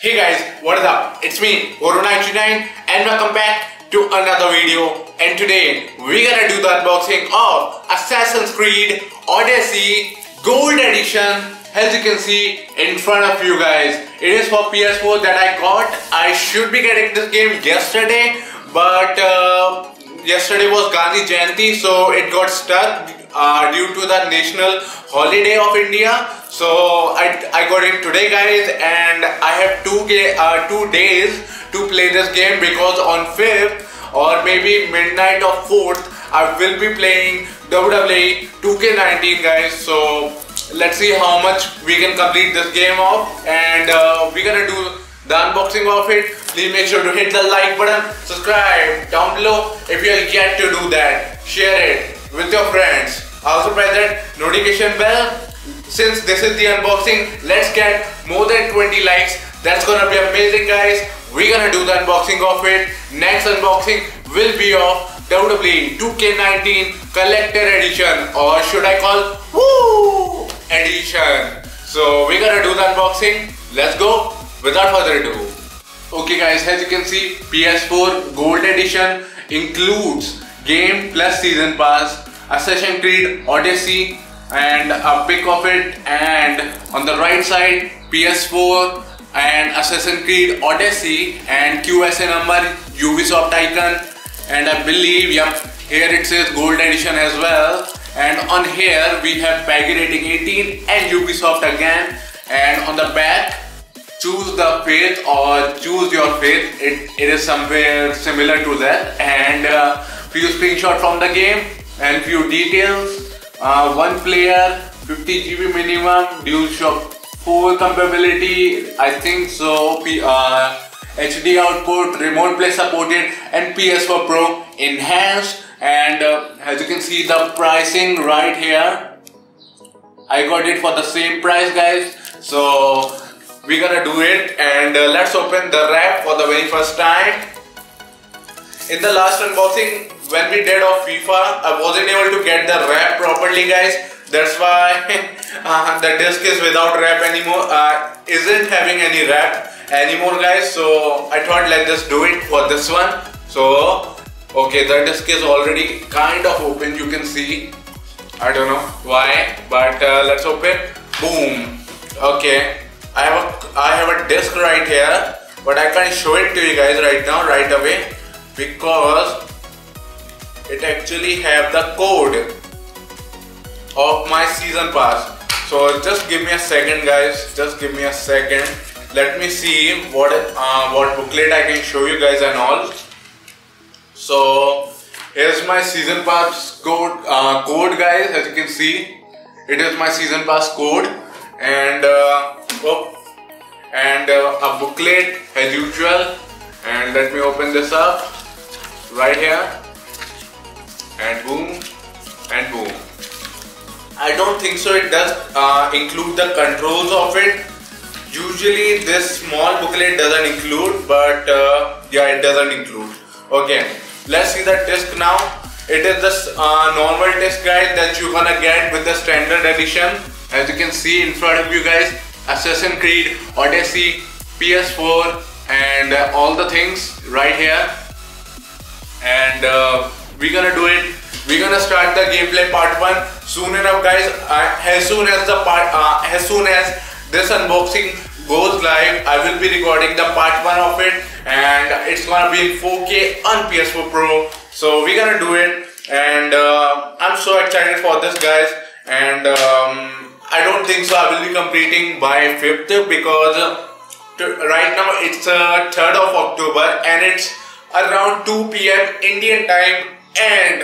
Hey guys, what is up? It's me, Poru99 and welcome back to another video and today we're gonna do the unboxing of Assassin's Creed Odyssey Gold Edition as you can see in front of you guys. It is for PS4 that I got. I should be getting this game yesterday but uh, yesterday was Gandhi Jayanti so it got stuck uh, due to the national holiday of India. So I, I got it today guys and I have two, uh, two days to play this game because on 5th or maybe midnight of 4th I will be playing WWE 2K19 guys. So let's see how much we can complete this game off and uh, we're gonna do the unboxing of it. Please make sure to hit the like button subscribe down below if you are yet to do that. Share it with your friends also press that notification bell. Since this is the unboxing let's get more than 20 likes. That's gonna be amazing guys. We're gonna do the unboxing of it. Next unboxing will be of WWE 2K19 collector edition or should I call woo edition. So we're gonna do the unboxing. Let's go. Without further ado. Okay guys as you can see PS4 gold edition includes game plus season pass Assassin's Creed Odyssey and a pic of it. And on the right side PS4 and Assassin's Creed Odyssey and QSA number Ubisoft icon and I believe yeah here it says gold edition as well. And on here we have PEGI rating 18 and Ubisoft again. And on the back choose the faith or choose your faith. It, it is somewhere similar to that. And uh, few screenshot from the game and few details uh, one player 50 GB minimum DualShock 4 compatibility I think so P uh, HD output remote play supported and PS4 Pro enhanced. And uh, as you can see the pricing right here. I got it for the same price guys. So we're gonna do it. And uh, let's open the wrap for the very first time. In the last unboxing when we did of FIFA, I wasn't able to get the wrap properly guys. That's why uh, the disc is without wrap anymore, uh, isn't having any wrap anymore guys. So I thought let us just do it for this one. So, okay, the disc is already kind of open, you can see. I don't know why, but uh, let's open. Boom. Okay, I have a I have a disc right here, but I can't show it to you guys right now, right away, because it actually have the code of my season pass. So just give me a second guys. Just give me a second. Let me see what uh, what booklet I can show you guys and all. So here's my season pass code uh, code guys. As you can see it is my season pass code. And uh, oh, and uh, a booklet as usual. And let me open this up right here and boom and boom I don't think so. It does uh, include the controls of it. Usually this small booklet doesn't include but uh, yeah it doesn't include. Okay. Let's see the disc now. It is the uh, normal disc guys that you're gonna get with the standard edition. As you can see in front of you guys Assassin's Creed Odyssey PS4 and uh, all the things right here. And uh, we're gonna do it. We're gonna start the gameplay part one. Soon enough guys uh, as soon as the part uh, as soon as this unboxing goes live I will be recording the part one of it and it's gonna be in 4k on PS4 Pro. So we're gonna do it and uh, I'm so excited for this guys and um, I don't think so I will be completing by 5th because right now it's uh, 3rd of October and it's around 2 p.m. Indian time and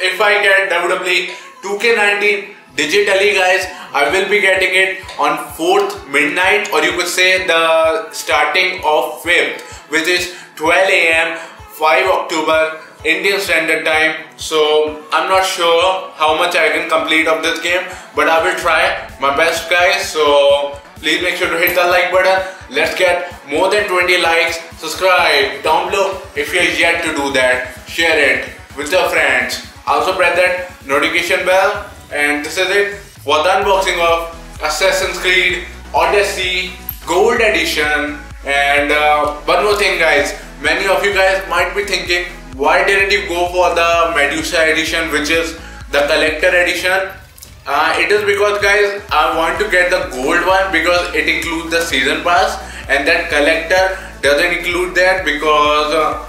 if I get WWE 2K19 digitally guys I will be getting it on 4th midnight or you could say the starting of 5th which is 12 a.m. 5 October Indian Standard Time. So I'm not sure how much I can complete of this game but I will try my best guys. So please make sure to hit the like button. Let's get more than 20 likes. Subscribe down below if you are yet to do that. Share it with your friends also press that notification bell and this is it for the unboxing of Assassin's Creed Odyssey Gold Edition And uh, one more thing, guys. Many of you guys might be thinking, why didn't you go for the Medusa edition, which is the collector edition? Uh, it is because, guys, I want to get the gold one because it includes the season pass, and that collector doesn't include that because uh,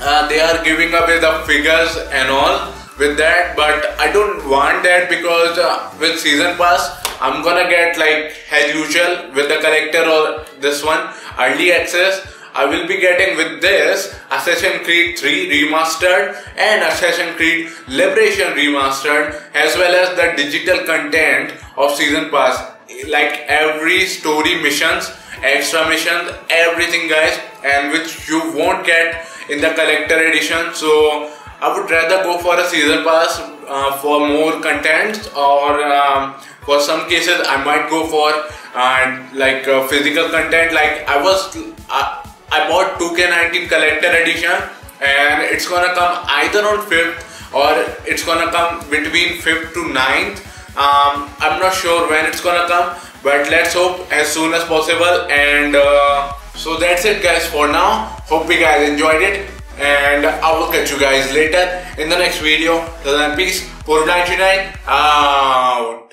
uh, they are giving away the figures and all with that but I don't want that because uh, with season pass I'm gonna get like as usual with the collector or this one early access. I will be getting with this Assassin's Creed 3 Remastered and Assassin's Creed Liberation Remastered as well as the digital content of Season Pass. Like every story missions, extra missions, everything guys and which you won't get in the collector edition. So I would rather go for a season pass uh, for more content or um, for some cases I might go for uh, like uh, physical content. Like I was uh, I bought 2K19 collector edition and it's gonna come either on 5th or it's gonna come between 5th to 9th um, I'm not sure when it's gonna come but let's hope as soon as possible and uh, so that's it guys for now hope you guys enjoyed it and I will catch you guys later in the next video. Till then, peace. 499. Uh,